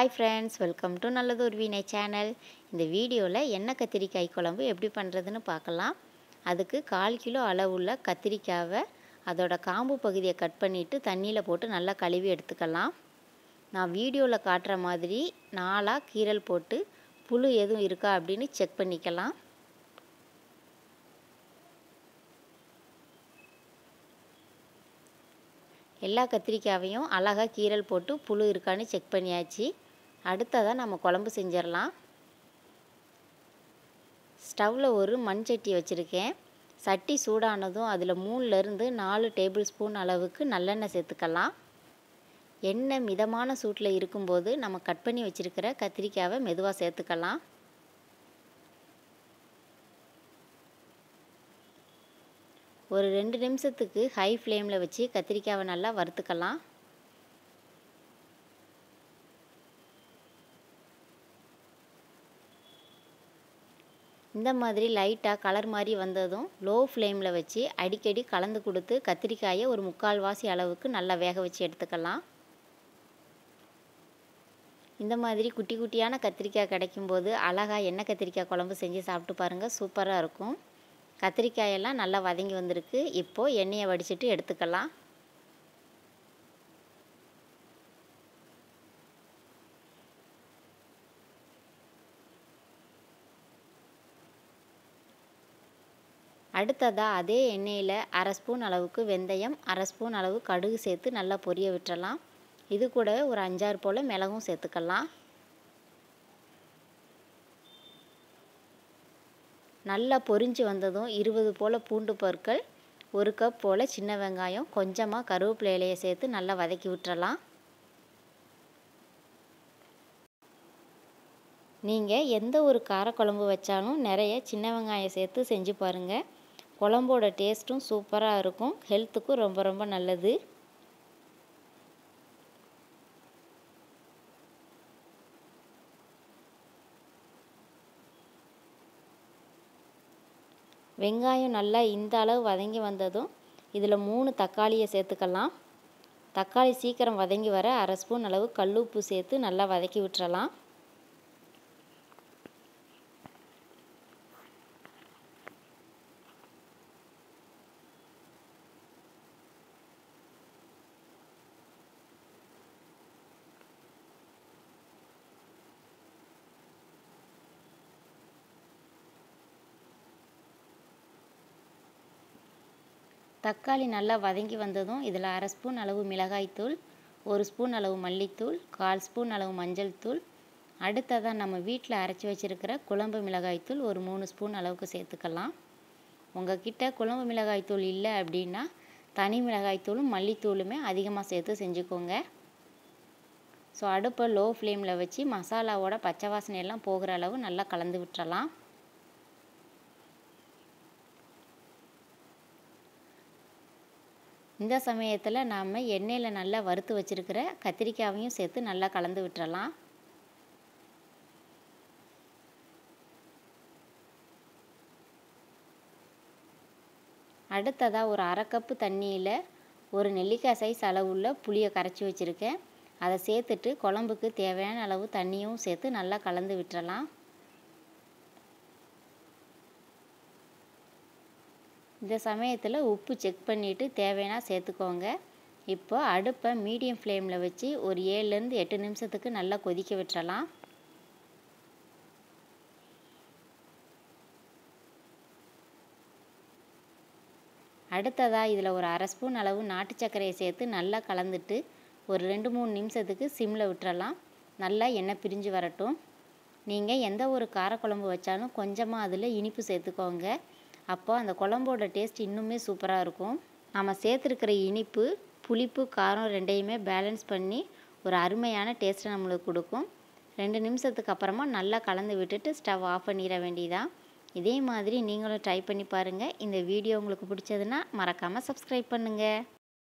Hi friends welcome to நல்லது ஒரு வீணை சேனல் இந்த வீடியோவில் எண்ணெய் கத்திரிக்காய் குழம்பு எப்படி பண்ணுறதுன்னு பார்க்கலாம். அதுக்கு கால் கிலோ அளவுள்ள கத்திரிக்காவை அதோட காம்பு பகுதியை கட் பண்ணிவிட்டு தண்ணியில் போட்டு நல்லா கழுவி எடுத்துக்கலாம். நான் வீடியோவில் காட்டுற மாதிரி நாலாக கீரல் போட்டு புழு எதுவும் இருக்கா அப்படின்னு செக் பண்ணிக்கலாம். எல்லா கத்திரிக்காயையும் அழகாக கீரல் போட்டு புழு இருக்கான்னு செக் பண்ணியாச்சு. அடுத்ததாக நம்ம குழம்பு செஞ்சிடலாம். ஸ்டவ்வில் ஒரு மண் சட்டி வச்சுருக்கேன். சட்டி சூடானதும் அதில் மூணுலேருந்து நாலு டேபிள் ஸ்பூன் அளவுக்கு நல்லெண்ணெய் சேர்த்துக்கலாம். எண்ணெய் மிதமான சூட்டில் இருக்கும்போது நம்ம கட் பண்ணி வச்சுருக்கிற கத்திரிக்காவை மெதுவாக சேர்த்துக்கலாம். ஒரு ரெண்டு நிமிஷத்துக்கு ஹை ஃப்ளேமில் வச்சு கத்திரிக்காவை நல்லா வறுத்துக்கலாம். இந்த மாதிரி லைட்டாக கலர் மாதிரி வந்ததும் லோ ஃப்ளேமில் வச்சு அடிக்கடி கலந்து கொடுத்து கத்திரிக்காயை ஒரு முக்கால்வாசி அளவுக்கு நல்லா வேக வச்சு எடுத்துக்கலாம். இந்த மாதிரி குட்டி குட்டியான கத்திரிக்காய் கிடைக்கும்போது அழகாக எண்ணெய் கத்திரிக்காய் குழம்பு செஞ்சு சாப்பிட்டு பாருங்கள் சூப்பராக இருக்கும். கத்திரிக்காயெல்லாம் நல்லா வதங்கி வந்திருக்கு. இப்போது எண்ணெயை வடிச்சிட்டு எடுத்துக்கலாம். அடுத்ததாக அதே எண்ணெயில் அரை ஸ்பூன் அளவுக்கு வெந்தயம் அரை ஸ்பூன் அளவு கடுகு சேர்த்து நல்லா பொரிய விட்டுறலாம். இது கூடவே ஒரு அஞ்சாறு போல் மிளகும் சேர்த்துக்கலாம். நல்லா பொரிஞ்சு வந்ததும் இருபது போல் பூண்டு பொருட்கள் ஒரு கப் போல் சின்ன வெங்காயம் கொஞ்சமாக கருவேப்பிலை இலையை சேர்த்து நல்லா வதக்கி விட்டுறலாம். நீங்கள் எந்த ஒரு காரக்குழம்பு வச்சாலும் நிறைய சின்ன வெங்காயம் சேர்த்து செஞ்சு பாருங்கள் குழம்போட டேஸ்ட்டும் சூப்பராக இருக்கும். ஹெல்த்துக்கும் ரொம்ப ரொம்ப நல்லது. வெங்காயம் நல்லா இந்த அளவு வதங்கி வந்ததும் இதில் மூணு தக்காளியை சேர்த்துக்கலாம். தக்காளி சீக்கிரம் வதங்கி வர அரை ஸ்பூன் அளவு கல்லுப்பு சேர்த்து நல்லா வதக்கி விட்டுறலாம். தக்காளி நல்லா வதங்கி வந்ததும் இதில் அரை ஸ்பூன் அளவு மிளகாய்த்தூள் ஒரு ஸ்பூன் அளவு மல்லித்தூள் கால் ஸ்பூன் அளவு மஞ்சள் தூள். அடுத்ததாக நம்ம வீட்டில் அரைச்சி வச்சுருக்கிற குழம்பு மிளகாய்த்தூள் ஒரு மூணு ஸ்பூன் அளவுக்கு சேர்த்துக்கலாம். உங்கக்கிட்ட குழம்பு மிளகாய்த்தூள் இல்லை அப்படின்னா தனி மிளகாய்த்தூளும் மல்லித்தூளுமே அதிகமாக சேர்த்து செஞ்சுக்கோங்க. ஸோ அடுப்பை லோ ஃப்ளேமில் வச்சு மசாலாவோட பச்சை வாசனையெல்லாம் போகிற அளவு நல்லா கலந்து விட்டுறலாம். இந்த சமயத்தில் நாம் எண்ணெயில் நல்லா வறுத்து வச்சுருக்கிற கத்திரிக்காயையும் சேர்த்து நல்லா கலந்து விட்டுறலாம். அடுத்ததாக ஒரு அரை கப்பு தண்ணியில் ஒரு நெல்லிக்காய் சைஸ் அளவுள்ள புளியை கரைச்சி வச்சுருக்கேன். அதை சேர்த்துட்டு குழம்புக்கு தேவையான அளவு தண்ணியும் சேர்த்து நல்லா கலந்து விட்டுறலாம். இந்த சமயத்தில் உப்பு செக் பண்ணிவிட்டு தேவைன்னா சேர்த்துக்கோங்க. இப்போ அடுப்பை மீடியம் ஃப்ளேமில் வச்சு ஒரு ஏழுலேருந்து எட்டு நிமிஷத்துக்கு நல்லா கொதிக்க விட்டுறலாம். அடுத்ததாக இதில் ஒரு அரை ஸ்பூன் அளவு நாட்டு சர்க்கரையை சேர்த்து நல்லா கலந்துட்டு ஒரு ரெண்டு மூணு நிமிஷத்துக்கு சிம்மில் விட்டுறலாம். நல்லா எண்ணெய் பிரிஞ்சு வரட்டும். நீங்கள் எந்த ஒரு காரக்குழம்பு வச்சாலும் கொஞ்சமாக அதில் இனிப்பு சேர்த்துக்கோங்க. அப்போ அந்த குழம்போட டேஸ்ட் இன்னுமே சூப்பராக இருக்கும். நம்ம சேர்த்துருக்கிற இனிப்பு புளிப்பு காரம் ரெண்டையுமே பேலன்ஸ் பண்ணி ஒரு அருமையான டேஸ்ட்டை நம்மளுக்கு கொடுக்கும். ரெண்டு நிமிஷத்துக்கு அப்புறமா நல்லா கலந்து விட்டுட்டு ஸ்டவ் ஆஃப் பண்ணிட வேண்டியதான் இதே மாதிரி நீங்களும் ட்ரை பண்ணி பாருங்கள் இந்த வீடியோ உங்களுக்கு பிடிச்சதுன்னா மறக்காமல் சப்ஸ்கிரைப் பண்ணுங்கள்